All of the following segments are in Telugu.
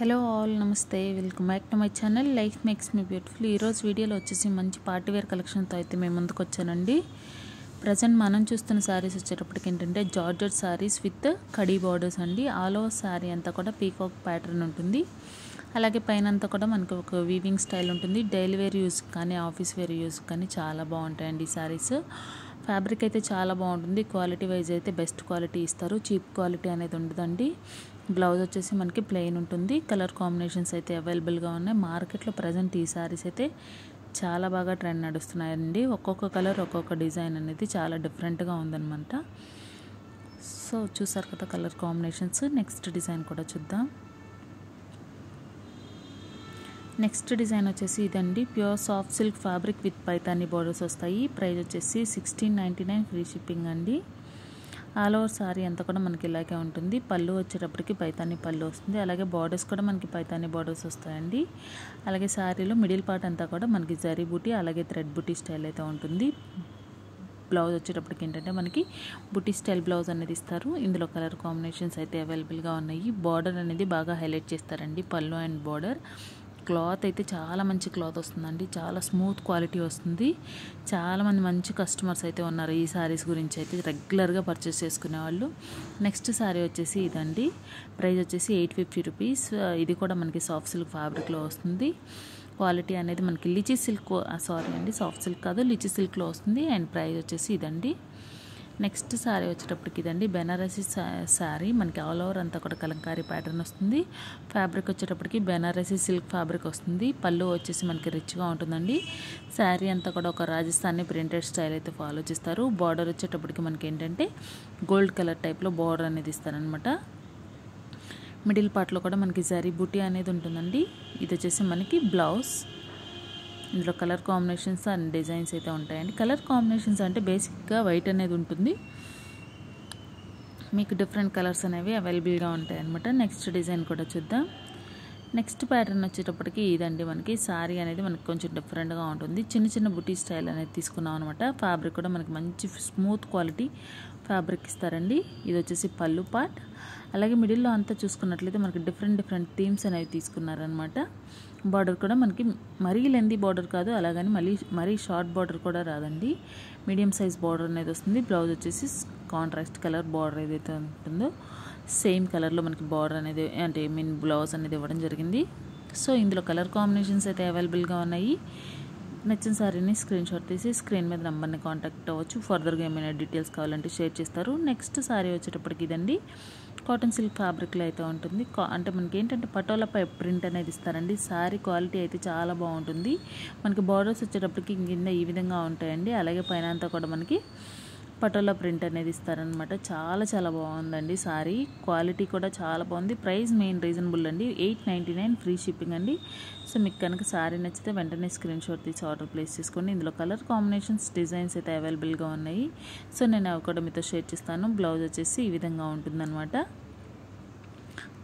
హలో ఆల్ నమస్తే. Welcome back to my channel. Life makes me beautiful. ఈరోజు వీడియోలో వచ్చేసి మంచి పార్టీ వేర్ కలెక్షన్తో అయితే మేము ముందుకు వచ్చానండి. ప్రజెంట్ మనం చూస్తున్న శారీస్ వచ్చేటప్పటికి ఏంటంటే జార్జెట్ శారీస్ విత్ కడీ బార్డర్స్ అండి. ఆల్ ఓవర్ శారీ అంతా కూడా పీకాక్ ప్యాటర్న్ ఉంటుంది. అలాగే పైన అంతా కూడా మనకి ఒక వీవింగ్ స్టైల్ ఉంటుంది. డైలీ వేర్ యూస్ కానీ ఆఫీస్ వేర్ యూస్ కానీ చాలా బాగుంటాయండి ఈ శారీస్ ఫ్యాబ్రిక్ అయితే చాలా బాగుంటుంది. క్వాలిటీ వైజ్ అయితే బెస్ట్ క్వాలిటీ ఇస్తారు. చీప్ క్వాలిటీ అనేది ఉండదండి. బ్లౌజ్ వచ్చేసి మనకి ప్లెయిన్ ఉంటుంది. కలర్ కాంబినేషన్స్ అయితే అవైలబుల్గా ఉన్నాయి. మార్కెట్లో ప్రజెంట్ ఈ శారీస్ అయితే చాలా బాగా ట్రెండ్ నడుస్తున్నాయండి. ఒక్కొక్క కలర్ ఒక్కొక్క డిజైన్ అనేది చాలా డిఫరెంట్గా ఉందన్నమాట. సో చూసారు కదా కలర్ కాంబినేషన్స్. నెక్స్ట్ డిజైన్ కూడా చూద్దాం. నెక్స్ట్ డిజైన్ వచ్చేసి ఇదండి. Pure soft silk fabric with Paithani borders వస్తాయి. ప్రైస్ వచ్చేసి sixteen ninety nine free shipping అండి. ఆల్ ఓవర్ సారీ అంతా కూడా మనకి ఇలాగే ఉంటుంది. పళ్ళు వచ్చేటప్పటికి పైతాని పళ్ళు వస్తుంది. అలాగే బార్డర్స్ కూడా మనకి పైతాని బార్డర్స్ వస్తాయండి. అలాగే శారీలో మిడిల్ పార్ట్ అంతా కూడా మనకి జరీ బూటీ అలాగే థ్రెడ్ బూటీ స్టైల్ అయితే ఉంటుంది. బ్లౌజ్ వచ్చేటప్పటికి ఏంటంటే మనకి బుటీ స్టైల్ బ్లౌజ్ అనేది ఇస్తారు. ఇందులో కలర్ కాంబినేషన్స్ అయితే అవైలబుల్గా ఉన్నాయి. బార్డర్ అనేది బాగా హైలైట్ చేస్తారండి పళ్ళు అండ్ బార్డర్ క్లాత్ అయితే చాలా మంచి క్లాత్ వస్తుందండి. చాలా స్మూత్ క్వాలిటీ వస్తుంది. చాలామంది మంచి కస్టమర్స్ అయితే ఉన్నారు ఈ శారీస్ గురించి అయితే. రెగ్యులర్గా పర్చేస్ చేసుకునే వాళ్ళు. నెక్స్ట్ శారీ వచ్చేసి ఇదండి. ప్రైస్ వచ్చేసి ఎయిట్ ఫిఫ్టీ రూపీస్. ఇది కూడా మనకి సాఫ్ట్ సిల్క్ ఫ్యాబ్రిక్లో వస్తుంది. క్వాలిటీ అనేది మనకి లిచి సిల్క్ సారీ అండి సాఫ్ట్ సిల్క్ కాదు లిచి సిల్క్లో వస్తుంది. అండ్ ప్రైస్ వచ్చేసి ఇదండి. నెక్స్ట్ శారీ వచ్చేటప్పటికి ఇదండి బెనారసీ శారీ మనకి ఆల్ ఓవర్ అంతా కూడా కలంకారీ ప్యాటర్న్ వస్తుంది. ఫ్యాబ్రిక్ వచ్చేటప్పటికి బెనారసీ సిల్క్ ఫ్యాబ్రిక్ వస్తుంది. పళ్ళు వచ్చేసి మనకి రిచ్గా ఉంటుందండి. శారీ అంతా కూడా ఒక రాజస్థానీ ప్రింటెడ్ స్టైల్ అయితే ఫాలో చేస్తారు. బార్డర్ వచ్చేటప్పటికి మనకి ఏంటంటే గోల్డ్ కలర్ టైప్లో బార్డర్ అనేది ఇస్తారనమాట మిడిల్ పార్ట్లో కూడా మనకి జరీ బుటీ అనేది ఉంటుందండి. ఇది వచ్చేసి మనకి బ్లౌజ్. ఇందులో కలర్ కాంబినేషన్స్ అండ్ డిజైన్స్ అయితే ఉంటాయండి. కలర్ కాంబినేషన్స్ అంటే బేసిక్గా వైట్ అనేది ఉంటుంది. మీకు డిఫరెంట్ కలర్స్ అనేవి అవైలబుల్గా ఉంటాయి అనమాట నెక్స్ట్ డిజైన్ కూడా చూద్దాం. నెక్స్ట్ ప్యాటర్న్ వచ్చేటప్పటికి ఇదండి మనకి. శారీ అనేది మనకి కొంచెం డిఫరెంట్గా ఉంటుంది. చిన్న చిన్న బుటీ స్టైల్ అనేది తీసుకున్నాం అనమాట ఫ్యాబ్రిక్ కూడా మనకి మంచి స్మూత్ క్వాలిటీ ఫ్యాబ్రిక్ ఇస్తారండి. ఇది వచ్చేసి పళ్ళు పార్ట్. అలాగే మిడిల్లో అంతా చూసుకున్నట్లయితే మనకి డిఫరెంట్ డిఫరెంట్ థీమ్స్ అనేవి తీసుకున్నారనమాట బార్డర్ కూడా మనకి మరీ లెందీ బార్డర్ కాదు అలాగని మళ్ళీ మరీ షార్ట్ బార్డర్ కూడా రాదండి. మీడియం సైజ్ బార్డర్ అనేది వస్తుంది. బ్లౌజ్ వచ్చేసి కాంట్రాస్ట్ కలర్ బార్డర్ ఏదైతే ఉంటుందో సేమ్ కలర్లో మనకి బార్డర్ అనేది అంటే మీన్ బ్లౌజ్ అనేది ఇవ్వడం జరిగింది. సో ఇందులో కలర్ కాంబినేషన్స్ అయితే అవైలబుల్గా ఉన్నాయి. నచ్చిన సారీని స్క్రీన్ షాట్ తీసి స్క్రీన్ మీద నెంబర్ని కాంటాక్ట్ అవ్వచ్చు. ఫర్దర్గా ఏమైనా డీటెయిల్స్ కావాలంటే షేర్ చేస్తారు. నెక్స్ట్ సారీ వచ్చేటప్పటికి ఇదండి. కాటన్ సిల్క్ ఫ్యాబ్రిక్లో అయితే ఉంటుంది. అంటే మనకి ఏంటంటే పటోలపై ప్రింట్ అనేది ఇస్తారండి. శారీ క్వాలిటీ అయితే చాలా బాగుంటుంది. మనకి బార్డర్స్ వచ్చేటప్పటికి కింద ఈ విధంగా ఉంటాయండి. అలాగే పైన అంతా కూడా మనకి పటోలా ప్రింట్ అనేది ఇస్తారనమాట చాలా చాలా బాగుందండి సారీ. క్వాలిటీ కూడా చాలా బాగుంది. ప్రైస్ మెయిన్ రీజనబుల్ అండి. Eight ninety nine free shipping అండి. సో మీకు కనుక సారీ నచ్చితే వెంటనే స్క్రీన్ షాట్ తీసి ఆర్డర్ ప్లేస్ చేసుకోండి. ఇందులో కలర్ కాంబినేషన్స్ డిజైన్స్ అయితే అవైలబుల్గా ఉన్నాయి. సో నేను అవి కూడా మీతో షేర్ చేస్తాను. బ్లౌజ్ వచ్చేసి ఈ విధంగా ఉంటుందన్నమాట.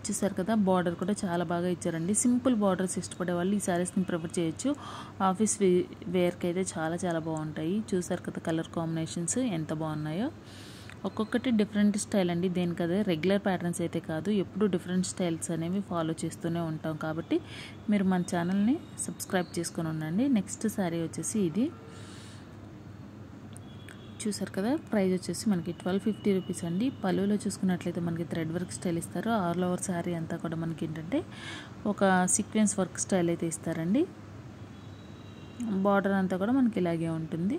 చూసారు కదా బార్డర్ కూడా చాలా బాగా ఇచ్చారండి. సింపుల్ బార్డర్స్ ఇష్టపడే వాళ్ళు ఈ శారీస్ని ప్రిఫర్ చేయొచ్చు. ఆఫీస్ వేర్కి అయితే చాలా చాలా బాగుంటాయి. చూసారు కదా కలర్ కాంబినేషన్స్ ఎంత బాగున్నాయో. ఒక్కొక్కటి డిఫరెంట్ స్టైల్ అండి. దేనికదే? రెగ్యులర్ ప్యాటర్న్స్ అయితే కాదు. ఎప్పుడు డిఫరెంట్ స్టైల్స్ అనేవి ఫాలో చేస్తూనే ఉంటాం కాబట్టి మీరు మన ఛానల్ని సబ్స్క్రైబ్ చేసుకొని ఉండండి. నెక్స్ట్ శారీ వచ్చేసి ఇది. చూసారు కదా? ప్రైస్ వచ్చేసి మనకి ట్వెల్వ్ ఫిఫ్టీ రూపీస్ అండి. పళ్ళులో చూసుకున్నట్లయితే మనకి థ్రెడ్ వర్క్ స్టైల్ ఇస్తారు. ఆల్ ఓవర్ శారీ అంతా కూడా మనకి ఏంటంటే ఒక సీక్వెన్స్ వర్క్ స్టైల్ అయితే ఇస్తారండి. బార్డర్ అంతా కూడా మనకి ఇలాగే ఉంటుంది.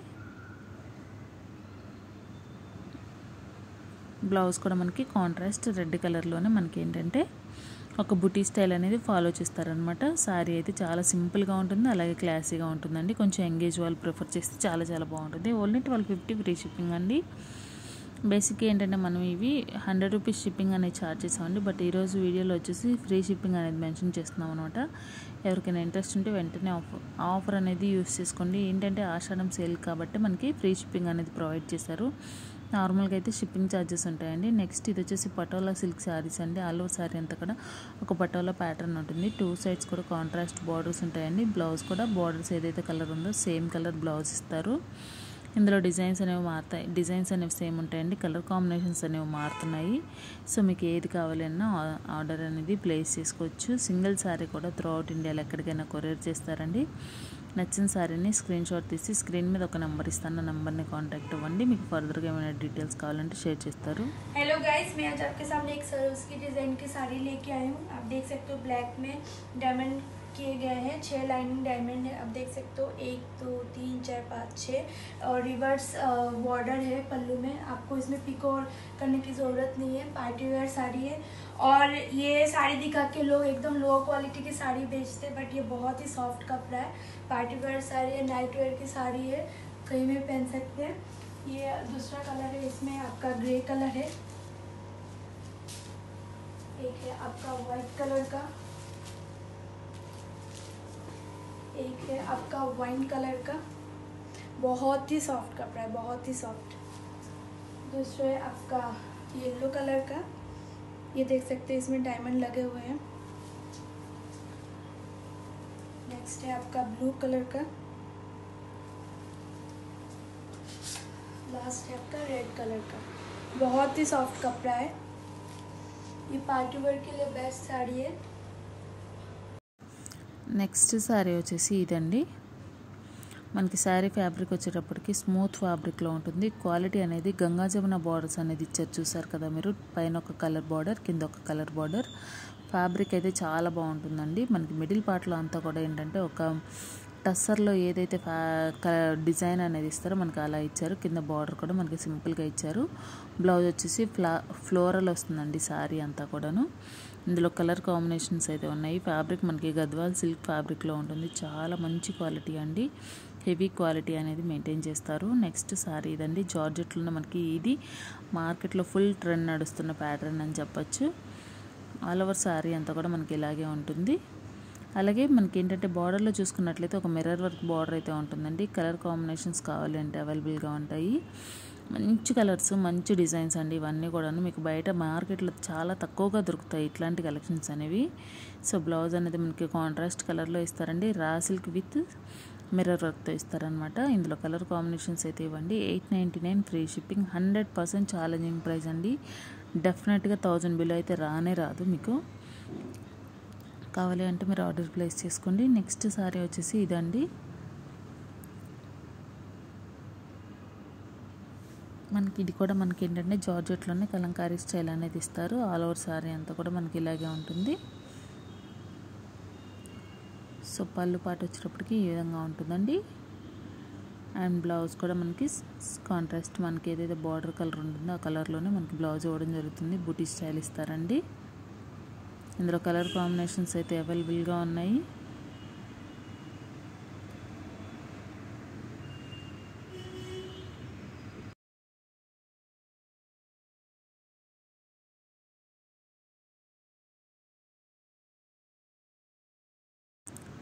బ్లౌజ్ కూడా మనకి కాంట్రాస్ట్ రెడ్ కలర్లోనే మనకి ఏంటంటే ఒక బుటీ స్టైల్ అనేది ఫాలో చేస్తారనమాట శారీ అయితే చాలా సింపుల్గా ఉంటుంది అలాగే క్లాసీగా ఉంటుందండి. కొంచెం ఎంగేజ్ వాళ్ళు ప్రిఫర్ చేస్తే చాలా చాలా బాగుంటుంది. Only twelve fifty free shipping అండి. బేసిక్ ఏంటంటే మనం ఇవి హండ్రెడ్ రూపీస్ షిప్పింగ్ అనేది ఛార్జ్ చేసామండి. బట్ ఈరోజు వీడియోలో వచ్చేసి ఫ్రీ షిప్పింగ్ అనేది మెన్షన్ చేస్తున్నాం అనమాట ఎవరికైనా ఇంట్రెస్ట్ ఉంటే వెంటనే ఆఫర్ ఆఫర్ అనేది యూస్ చేసుకోండి. ఏంటంటే ఆషాఢం సేల్ కాబట్టి మనకి ఫ్రీ షిప్పింగ్ అనేది ప్రొవైడ్ చేశారు. నార్మల్గా అయితే షిప్పింగ్ ఛార్జెస్ ఉంటాయండి. నెక్స్ట్ ఇది వచ్చేసి పటోలా సిల్క్ శారీస్ అండి. ఆల్ ఓవర్ శారీ అంతా కూడా ఒక పటోలా ప్యాటర్న్ ఉంటుంది. టూ సైడ్స్ కూడా కాంట్రాస్ట్ బార్డర్స్ ఉంటాయండి. బ్లౌజ్ కూడా బార్డర్స్ ఏదైతే కలర్ ఉందో సేమ్ కలర్ బ్లౌజ్ ఇస్తారు. ఇందులో డిజైన్స్ అనేవి మారుతాయి. డిజైన్స్ అనేవి సేమ్ ఉంటాయండి. కలర్ కాంబినేషన్స్ అనేవి మారుతున్నాయి. సో మీకు ఏది కావాలన్నా ఆర్డర్ అనేది ప్లేస్ చేసుకోవచ్చు. సింగిల్ శారీ కూడా త్రూ అవుట్ ఇండియాలో ఎక్కడికైనా కొరియర్ చేస్తారండి. నచ్చిన శారీని స్క్రీన్ షాట్ తీసి స్క్రీన్ మీద ఒక నెంబర్ ఇస్తాను ఆ నెంబర్ని కాంటాక్ట్ అవ్వండి మీకు ఫర్దర్గా ఏమైనా డీటెయిల్స్ కావాలంటే షేర్ చేస్తారు हेलो गाइस मैं आज आपके सामने एक सरोज की डिज़ाइन की साड़ी लेके आई हूँ आप देख सकते हो ब्लैक में डायमंड किए गए हैं। छः लाइनिंग डायमंड है। आप देख सकते हो, एक, दो, तीन, चार, पाँच छः और रिवर्स बॉर्डर है पल्लू में। आपको इसमें पिक और करने की ज़रूरत नहीं है। पार्टी वेयर साड़ी है। और ये साड़ी दिखा के लोग एकदम लो क्वालिटी की साड़ी बेचते हैं बट ये बहुत ही सॉफ्ट कपड़ा है। पार्टी वेयर साड़ी है नाइट वेयर की साड़ी है। कहीं भी पहन सकते हैं। ये दूसरा कलर है। इसमें आपका ग्रे कलर है। एक है आपका वाइट कलर का। एक है आपका वाइन कलर का। बहुत ही सॉफ्ट कपड़ा है, बहुत ही सॉफ्ट दूसरा है आपका येलो कलर का। ये देख सकते हैं, इसमें डायमंड लगे हुए हैं। नेक्स्ट है आपका ब्लू कलर का। लास्ट है आपका रेड कलर का। बहुत ही सॉफ्ट कपड़ा है। ये पार्टी वेयर के लिए बेस्ट साड़ी है। నెక్స్ట్ శారీ వచ్చేసి ఇదండి. మనకి శారీ ఫ్యాబ్రిక్ వచ్చేటప్పటికి స్మూత్ ఫ్యాబ్రిక్లో ఉంటుంది. క్వాలిటీ అనేది గంగా జమున బార్డర్స్ అనేది ఇచ్చారు చూసారు కదా మీరు. పైన ఒక కలర్ బార్డర్ కింద ఒక కలర్ బార్డర్. ఫ్యాబ్రిక్ అయితే చాలా బాగుంటుందండి. మనకి మిడిల్ పార్ట్లో అంతా కూడా ఏంటంటే ఒక టస్సర్లో ఏదైతే ఫ్యా క- డిజైన్ అనేది ఇస్తారో మనకి అలా ఇచ్చారు. కింద బార్డర్ కూడా మనకి సింపుల్గా ఇచ్చారు. బ్లౌజ్ వచ్చేసి ఫ్లా ఫ్లోరల్ వస్తుందండి శారీ అంతా కూడాను. ఇందులో కలర్ కాంబినేషన్స్ అయితే ఉన్నాయి. ఫ్యాబ్రిక్ మనకి గద్వాల్ సిల్క్ ఫ్యాబ్రిక్లో ఉంటుంది. చాలా మంచి క్వాలిటీ అండి. హెవీ క్వాలిటీ అనేది మెయింటైన్ చేస్తారు. నెక్స్ట్ సారీ ఇదండి. జార్జెట్లో మనకి ఇది. మార్కెట్లో ఫుల్ ట్రెండ్ నడుస్తున్న ప్యాటర్న్ అని చెప్పొచ్చు. ఆల్ ఓవర్ శారీ అంతా కూడా మనకి ఇలాగే ఉంటుంది. అలాగే మనకి ఏంటంటే బార్డర్లో చూసుకున్నట్లయితే ఒక మిర్రర్ వర్క్ బార్డర్ అయితే ఉంటుందండి. కలర్ కాంబినేషన్స్ కావాలి అంటే అవైలబుల్గా ఉంటాయి. మంచి కలర్స్ మంచి డిజైన్స్ అండి ఇవన్నీ కూడాను. మీకు బయట మార్కెట్లో చాలా తక్కువగా దొరుకుతాయి ఇట్లాంటి కలెక్షన్స్ అనేవి. సో బ్లౌజ్ అనేది మనకి కాంట్రాస్ట్ కలర్లో ఇస్తారండి. రా సిల్క్ విత్ మిర్రర్ వర్క్తో ఇస్తారనమాట ఇందులో కలర్ కాంబినేషన్స్ అయితే ఇవ్వండి. Eight ninety nine free shipping hundred percent challenging price అండి. డెఫినెట్గా థౌజండ్ బిల్ అయితే రానే రాదు మీకు. కావాలి అంటే మీరు ఆర్డర్ ప్లేస్ చేసుకోండి. నెక్స్ట్ సారీ వచ్చేసి ఇదండి. మనకి ఇది కూడా మనకి ఏంటంటే జార్జెట్లోనే కలంకారీ స్టైల్ అనేది ఇస్తారు. ఆల్ ఓవర్ సారీ అంతా కూడా మనకి ఇలాగే ఉంటుంది. సో పళ్ళు పాటు వచ్చేటప్పటికి ఈ విధంగా ఉంటుందండి. అండ్ బ్లౌజ్ కూడా మనకి కాంట్రాస్ట్ మనకి ఏదైతే బార్డర్ కలర్ ఉంటుందో ఆ కలర్లోనే మనకి బ్లౌజ్ ఇవ్వడం జరుగుతుంది. బూటీ స్టైల్ ఇస్తారండి. ఇందులో కలర్ కాంబినేషన్స్ అయితే అవైలబుల్గా ఉన్నాయి.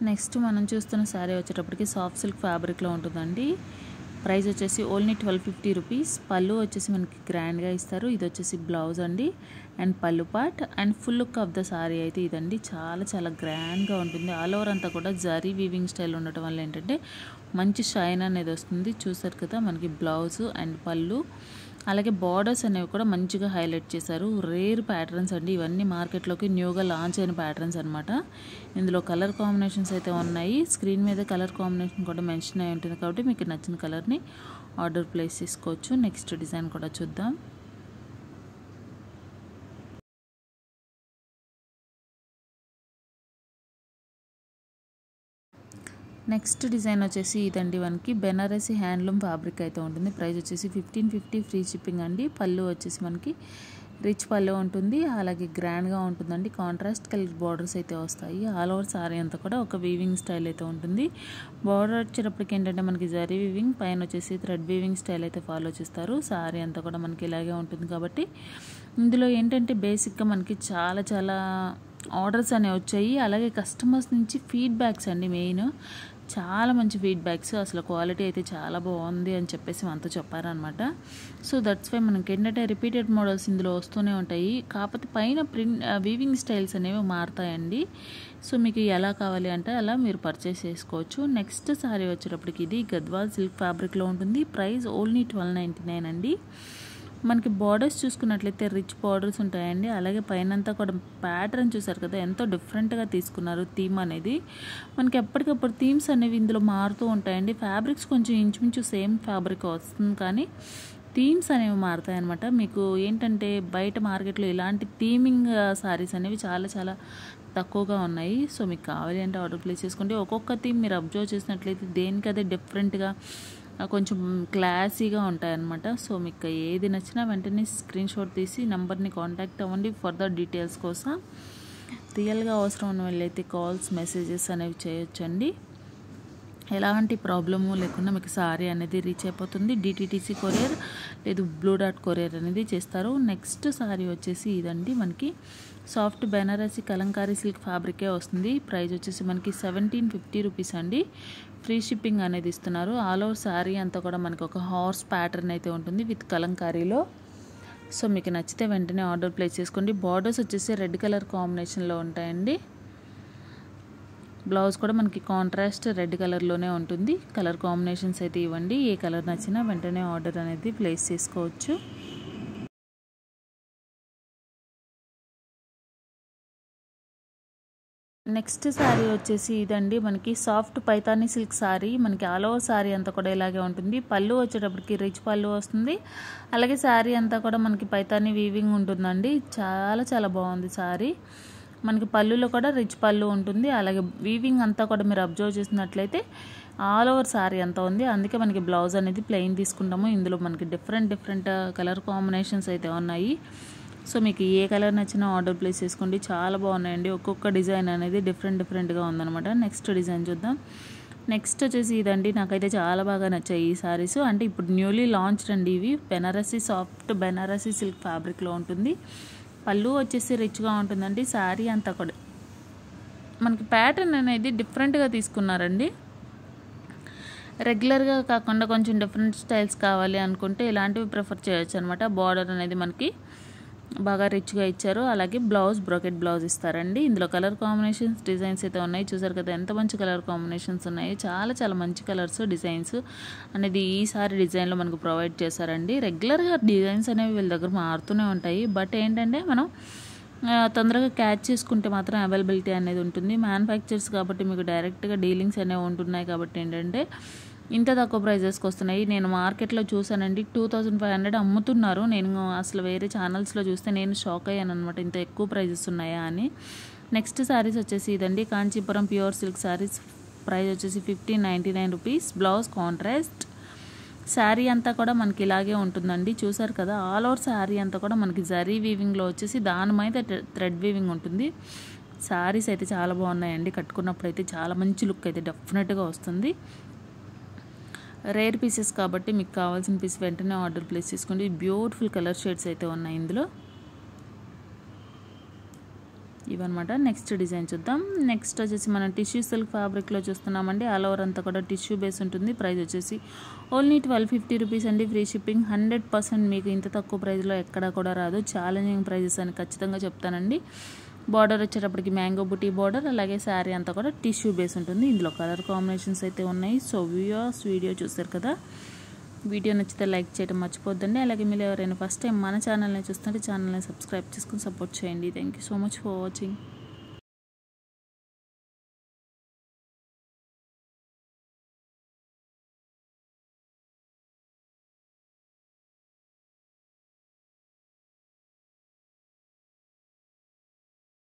నెక్స్ట్ మనం చూస్తున్న శారీ వచ్చేటప్పటికి సాఫ్ట్ సిల్క్ ఫ్యాబ్రిక్లో ఉంటుందండి. ప్రైస్ వచ్చేసి ఓన్లీ ట్వెల్వ్ ఫిఫ్టీ రూపీస్. పళ్ళు వచ్చేసి మనకి గ్రాండ్గా ఇస్తారు. ఇది వచ్చేసి బ్లౌజ్ అండి. And pallu part and full look of the sari అయితే ఇదండి. చాలా చాలా గ్రాండ్గా ఉంటుంది. ఆల్ ఓవర్ అంతా కూడా జరీ వీవింగ్ స్టైల్ ఉండటం వల్ల ఏంటంటే మంచి షైన్ అనేది వస్తుంది. చూసారు కదా మనకి బ్లౌజు అండ్ పళ్ళు. అలాగే బార్డర్స్ అనేవి కూడా మంచిగా హైలైట్ చేశారు. రేర్ ప్యాటర్న్స్ అండి. ఇవన్నీ మార్కెట్లోకి న్యూగా లాంచ్ అయిన ప్యాటర్న్స్ అనమాట ఇందులో కలర్ కాంబినేషన్స్ అయితే ఉన్నాయి. స్క్రీన్ మీద కలర్ కాంబినేషన్ కూడా మెన్షన్ అయి ఉంటుంది కాబట్టి మీకు నచ్చిన కలర్ని ఆర్డర్ ప్లేస్ చేసుకోవచ్చు. నెక్స్ట్ డిజైన్ కూడా చూద్దాం. నెక్స్ట్ డిజైన్ వచ్చేసి ఇదండి మనకి బెనారసి హ్యాండ్లూమ్ ఫ్యాబ్రిక్ అయితే ఉంటుంది. ప్రైస్ వచ్చేసి ఫిఫ్టీన్ ఫిఫ్టీ ఫ్రీ షిప్పింగ్ అండి. పళ్ళు వచ్చేసి మనకి రిచ్ పళ్ళు ఉంటుంది. అలాగే గ్రాండ్గా ఉంటుందండి. కాంట్రాస్ట్ కలర్ బార్డర్స్ అయితే వస్తాయి. ఆల్ ఓవర్ సారీ అంతా కూడా ఒక వీవింగ్ స్టైల్ అయితే ఉంటుంది. బార్డర్ వచ్చేటప్పటికి ఏంటంటే మనకి జరీ వీవింగ్ పైన వచ్చేసి థ్రెడ్ వీవింగ్ స్టైల్ అయితే ఫాలో చేస్తారు. సారీ అంతా కూడా మనకి ఇలాగే ఉంటుంది కాబట్టి. ఇందులో ఏంటంటే బేసిక్గా మనకి చాలా చాలా ఆర్డర్స్ అనేవి వచ్చాయి. అలాగే కస్టమర్స్ నుంచి ఫీడ్బ్యాక్స్ అండి మెయిన్. చాలా మంచి ఫీడ్బ్యాక్స్ అసలు క్వాలిటీ అయితే చాలా బాగుంది అని చెప్పేసి మనతో చెప్పారనమాట సో దట్స్ వై మనకి ఏంటంటే రిపీటెడ్ మోడల్స్ ఇందులో వస్తూనే ఉంటాయి. కాకపోతే పైన ప్రింట్ వీవింగ్ స్టైల్స్ అనేవి మారుతాయండి. సో మీకు ఎలా కావాలి అంటే అలా మీరు పర్చేస్ చేసుకోవచ్చు. నెక్స్ట్ సారీ వచ్చేటప్పటికి ఇది గద్వాల్ సిల్క్ ఫ్యాబ్రిక్లో ఉంటుంది. Price only twelve ninety nine అండి. మనకి బార్డర్స్ చూసుకున్నట్లయితే రిచ్ బార్డర్స్ ఉంటాయండి. అలాగే పైనంతా కూడా ప్యాటర్న్ చూసారు కదా ఎంతో డిఫరెంట్గా తీసుకున్నారు థీమ్ అనేది. మనకి ఎప్పటికప్పుడు థీమ్స్ అనేవి ఇందులో మారుతూ ఉంటాయండి. ఫ్యాబ్రిక్స్ కొంచెం ఇంచుమించు సేమ్ ఫ్యాబ్రిక్ వస్తుంది కానీ థీమ్స్ అనేవి మారుతాయి అనమాట మీకు ఏంటంటే బయట మార్కెట్లో ఇలాంటి థీమింగ్ సారీస్ అనేవి చాలా చాలా తక్కువగా ఉన్నాయి. సో మీకు కావాలి అంటే ఆర్డర్ ప్లేస్ చేసుకోండి. ఒక్కొక్క థీమ్ మీరు అబ్జర్వ్ చేసినట్లయితే దేనికదే డిఫరెంట్గా కొంచెం క్లాసీగా ఉంటాయన్నమాట. సో మీకు ఏది నచ్చినా వెంటనే స్క్రీన్ షాట్ తీసి నెంబర్ని కాంటాక్ట్ అవ్వండి ఫర్దర్ డీటెయిల్స్ కోసం. రియల్గా అవసరం ఉన్న వెళ్ళైతే కాల్స్ మెసేజెస్ అనేవి చేయొచ్చండి. ఎలాంటి ప్రాబ్లము లేకుండా మీకు సారీ అనేది రీచ్ అయిపోతుంది. డిటీటీసీ కొరియర్ లేదు బ్లూ డాట్ కొరియర్ అనేది చేస్తారు. నెక్స్ట్ సారీ వచ్చేసి ఇదండి మనకి సాఫ్ట్ బెనారసి కలంకారీ సిల్క్ ఫ్యాబ్రికే వస్తుంది. ప్రైస్ వచ్చేసి మనకి సెవెంటీన్ ఫిఫ్టీ రూపీస్ అండి. ఫ్రీ షిప్పింగ్ అనేది ఇస్తున్నారు. ఆల్ ఓవర్ శారీ అంతా కూడా మనకి ఒక హార్స్ ప్యాటర్న్ అయితే ఉంటుంది విత్ కలంకారీలో. సో మీకు నచ్చితే వెంటనే ఆర్డర్ ప్లేస్ చేసుకోండి. బార్డర్స్ వచ్చేసి రెడ్ కలర్ కాంబినేషన్లో ఉంటాయండి. బ్లౌజ్ కూడా మనకి కాంట్రాస్ట్ రెడ్ కలర్లోనే ఉంటుంది. కలర్ కాంబినేషన్స్ అయితే ఇవ్వండి. ఏ కలర్ నచ్చినా వెంటనే ఆర్డర్ అనేది ప్లేస్ చేసుకోవచ్చు. నెక్స్ట్ శారీ వచ్చేసి ఇదండి. మనకి సాఫ్ట్ పైతానీ సిల్క్ శారీ మనకి ఆల్ ఓవర్ శారీ అంతా కూడా ఇలాగే ఉంటుంది. పళ్ళు వచ్చేటప్పటికి రిచ్ పళ్ళు వస్తుంది. అలాగే శారీ అంతా కూడా మనకి పైతానీ వీవింగ్ ఉంటుందండి. చాలా చాలా బాగుంది శారీ మనకి పళ్ళులో కూడా రిచ్ పళ్ళు ఉంటుంది. అలాగే వీవింగ్ అంతా కూడా మీరు అబ్జర్వ్ చేసినట్లయితే ఆల్ ఓవర్ శారీ అంతా ఉంది. అందుకే మనకి బ్లౌజ్ అనేది ప్లెయిన్ తీసుకుంటాము. ఇందులో మనకి డిఫరెంట్ డిఫరెంట్ కలర్ కాంబినేషన్స్ అయితే ఉన్నాయి. సో మీకు ఏ కలర్ నచ్చినా ఆర్డర్ ప్లేస్ చేసుకోండి. చాలా బాగున్నాయండి. ఒక్కొక్క డిజైన్ అనేది డిఫరెంట్ డిఫరెంట్గా ఉందన్నమాట. నెక్స్ట్ డిజైన్ చూద్దాం. నెక్స్ట్ వచ్చేసి ఇదండి. నాకైతే చాలా బాగా నచ్చాయి ఈ సారీస్. అంటే ఇప్పుడు న్యూలీ లాంచ్డ్ అండి ఇవి. బెనారసీ సాఫ్ట్ బెనారసీ సిల్క్ ఫ్యాబ్రిక్లో ఉంటుంది. పళ్ళు వచ్చేసి రిచ్గా ఉంటుందండి. శారీ అంతా కూడా. మనకి ప్యాటర్న్ అనేది డిఫరెంట్గా తీసుకున్నారండి. రెగ్యులర్గా కాకుండా కొంచెం డిఫరెంట్ స్టైల్స్ కావాలి అనుకుంటే ఇలాంటివి ప్రిఫర్ చేయొచ్చు అనమాట బార్డర్ అనేది మనకి బాగా రిచ్గా ఇచ్చారు. అలాగే బ్లౌజ్ బ్రోకెట్ బ్లౌజ్ ఇస్తారండి. ఇందులో కలర్ కాంబినేషన్స్ డిజైన్స్ అయితే ఉన్నాయి. చూసారు కదా ఎంత మంచి కలర్ కాంబినేషన్స్ ఉన్నాయి. చాలా చాలా మంచి కలర్స్ డిజైన్స్ అనేది ఈసారి డిజైన్లో మనకు ప్రొవైడ్ చేశారండి. రెగ్యులర్గా డిజైన్స్ అనేవి వీళ్ళ దగ్గర మారుతూనే ఉంటాయి. బట్ ఏంటంటే మనం తొందరగా క్యాచ్ చేసుకుంటే మాత్రం అవైలబిలిటీ అనేది ఉంటుంది. మ్యానుఫ్యాక్చర్స్ కాబట్టి మీకు డైరెక్ట్గా డీలింగ్స్ అనేవి ఉంటున్నాయి కాబట్టి ఏంటంటే ఇంత తక్కువ ప్రైజెస్కి వస్తున్నాయి. నేను మార్కెట్లో చూసానండి టూ థౌజండ్ ఫైవ్ హండ్రెడ్ అమ్ముతున్నారు. నేను అసలు వేరే ఛానల్స్లో చూస్తే నేను షాక్ అయ్యాను అనమాట ఇంత ఎక్కువ ప్రైజెస్ ఉన్నాయా అని. నెక్స్ట్ శారీస్ వచ్చేసి ఇదండి. Kanchipuram pure silk saris. Price వచ్చేసి fifteen ninety nine rupees. Blouse contrast. Sari అంతా కూడా మనకి ఇలాగే ఉంటుందండి. చూసారు కదా? ఆల్ ఓవర్ శారీ అంతా కూడా మనకి జరీ వీవింగ్లో వచ్చేసి దాని మీద థ్రెడ్ వీవింగ్ ఉంటుంది. శారీస్ అయితే చాలా బాగున్నాయండి. కట్టుకున్నప్పుడు అయితే చాలా మంచి లుక్ అయితే డెఫినెట్గా వస్తుంది. రేర్ పీసెస్ కాబట్టి మీకు కావాల్సిన పీస్ వెంటనే ఆర్డర్ ప్లేస్ చేసుకోండి. బ్యూటిఫుల్ కలర్ షేడ్స్ అయితే ఉన్నాయి ఇందులో. ఇవన్నమాట. నెక్స్ట్ డిజైన్ చూద్దాం. నెక్స్ట్ వచ్చేసి మనం టిష్యూ సిల్క్ ఫ్యాబ్రిక్లో చూస్తున్నామండి. ఆల్ ఓవర్ అంతా కూడా టిష్యూ బేస్ ఉంటుంది. ప్రైస్ వచ్చేసి ఓన్లీ ట్వెల్వ్ ఫిఫ్టీ రూపీస్ అండి. ఫ్రీ షిప్పింగ్ హండ్రెడ్ పర్సెంట్ మీకు ఇంత తక్కువ ప్రైస్లో ఎక్కడా కూడా రాదు. ఛాలెంజింగ్ ప్రైజెస్ అని ఖచ్చితంగా చెప్తానండి. బార్డర్ వచ్చేటప్పటికి మ్యాంగో బుటీ బార్డర్ అలాగే శారీ అంతా కూడా టిష్యూ బేస్ ఉంటుంది. ఇందులో కలర్ కాంబినేషన్స్ అయితే ఉన్నాయి. సో వ్యూస్ వీడియో చూసారు కదా? వీడియో నచ్చితే లైక్ చేయడం మర్చిపోద్దండి. అలాగే మీరు ఎవరైనా ఫస్ట్ టైం మన ఛానల్ని చూస్తుంటే ఛానల్ని సబ్స్క్రైబ్ చేసుకుని సపోర్ట్ చేయండి. Thank you so much for watching